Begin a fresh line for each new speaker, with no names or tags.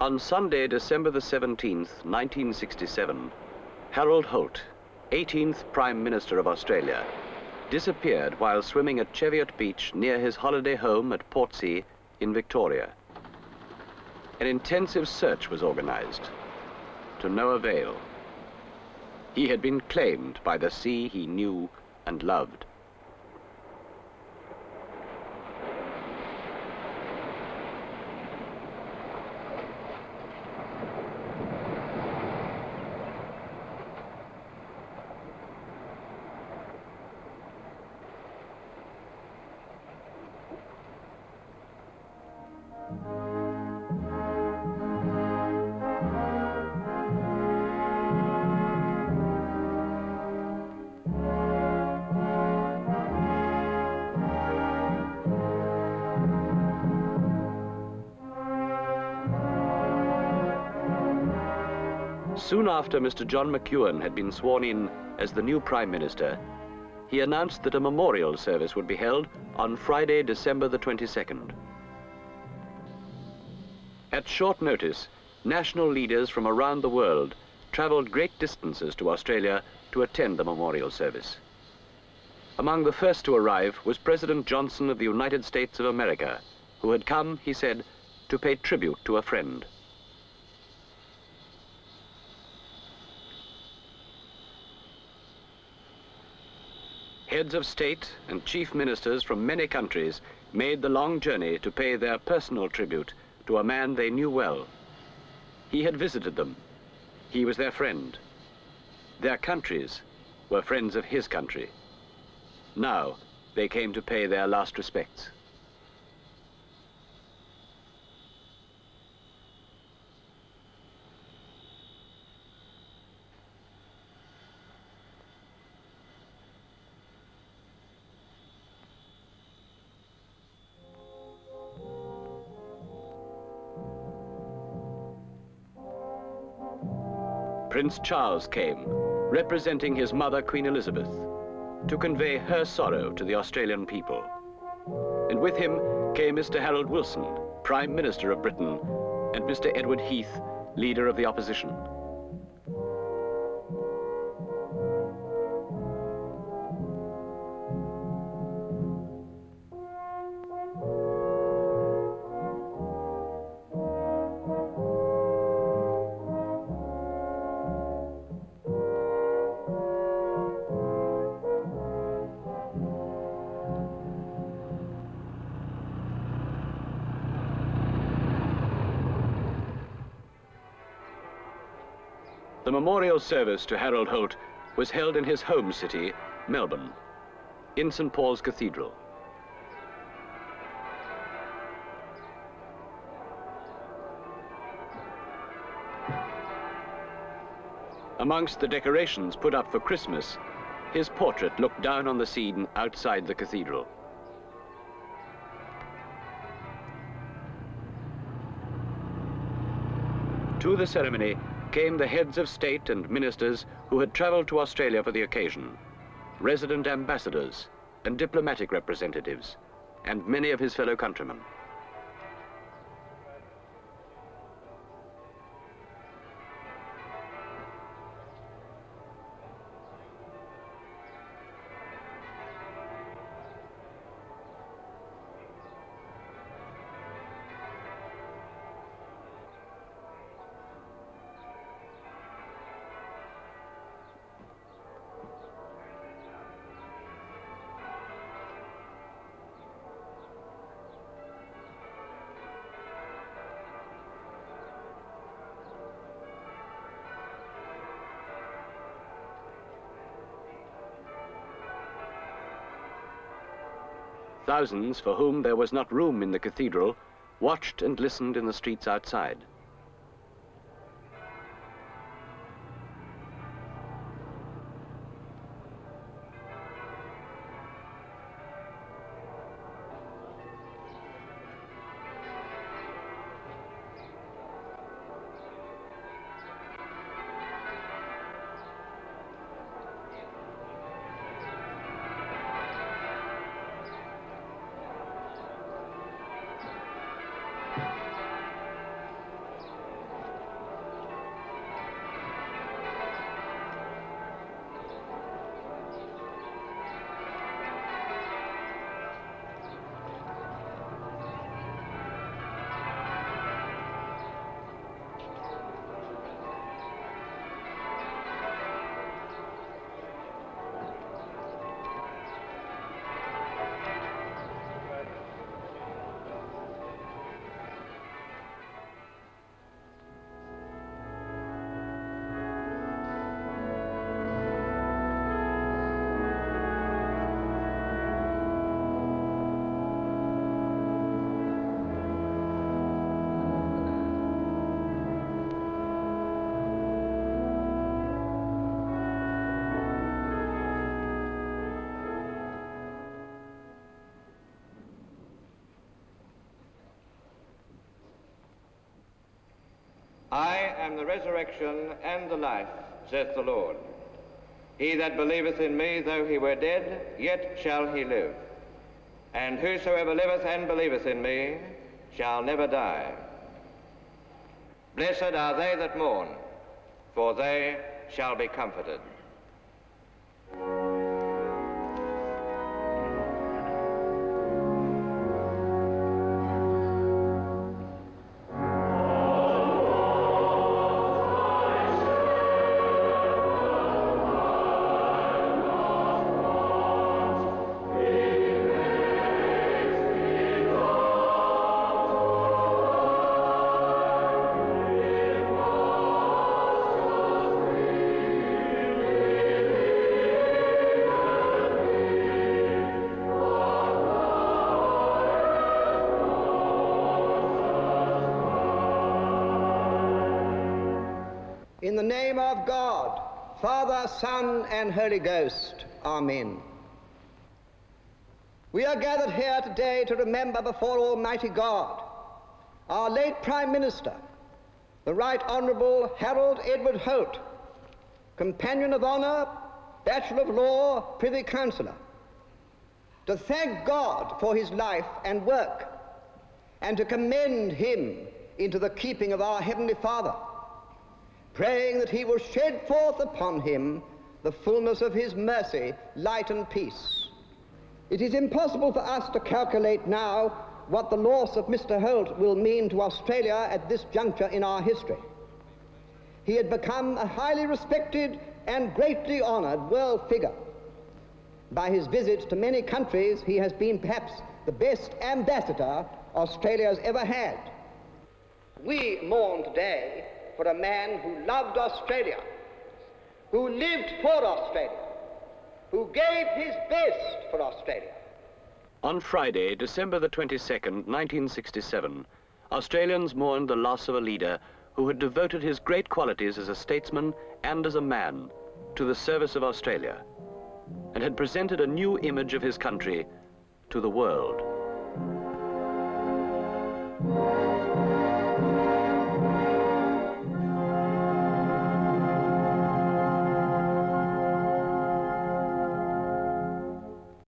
On Sunday, December the 17th, 1967, Harold Holt, 18th Prime Minister of Australia, disappeared while swimming at Cheviot Beach near his holiday home at Portsea in Victoria. An intensive search was organized, to no avail. He had been claimed by the sea he knew and loved. Soon after Mr. John McEwen had been sworn in as the new Prime Minister, he announced that a memorial service would be held on Friday, December the 22nd. At short notice, national leaders from around the world traveled great distances to Australia to attend the memorial service. Among the first to arrive was President Johnson of the United States of America, who had come, he said, to pay tribute to a friend. Heads of state and chief ministers from many countries made the long journey to pay their personal tribute to a man they knew well. He had visited them. He was their friend. Their countries were friends of his country. Now they came to pay their last respects. Prince Charles came, representing his mother, Queen Elizabeth, to convey her sorrow to the Australian people. And with him came Mr. Harold Wilson, Prime Minister of Britain, and Mr. Edward Heath, leader of the opposition. The memorial service to Harold Holt was held in his home city, Melbourne, in St. Paul's Cathedral. Amongst the decorations put up for Christmas, his portrait looked down on the scene outside the cathedral. To the ceremony came the heads of state and ministers who had traveled to Australia for the occasion, resident ambassadors and diplomatic representatives, and many of his fellow countrymen. Thousands for whom there was not room in the cathedral watched and listened in the streets outside.
I am the resurrection and the life, saith the Lord. He that believeth in me, though he were dead, yet shall he live. And whosoever liveth and believeth in me shall never die. Blessed are they that mourn, for they shall be comforted.
In the name of God, Father, Son, and Holy Ghost. Amen. We are gathered here today to remember before Almighty God our late Prime Minister, the Right Honourable Harold Edward Holt, Companion of Honour, Bachelor of Law, Privy Councillor, to thank God for his life and work, and to commend him into the keeping of our Heavenly Father praying that he will shed forth upon him the fullness of his mercy, light and peace. It is impossible for us to calculate now what the loss of Mr. Holt will mean to Australia at this juncture in our history. He had become a highly respected and greatly honoured world figure. By his visits to many countries, he has been perhaps the best ambassador Australia has ever had. We mourn today for a man who loved Australia, who lived for Australia, who gave his best for Australia.
On Friday, December the 22nd, 1967, Australians mourned the loss of a leader who had devoted his great qualities as a statesman and as a man to the service of Australia and had presented a new image of his country to the world.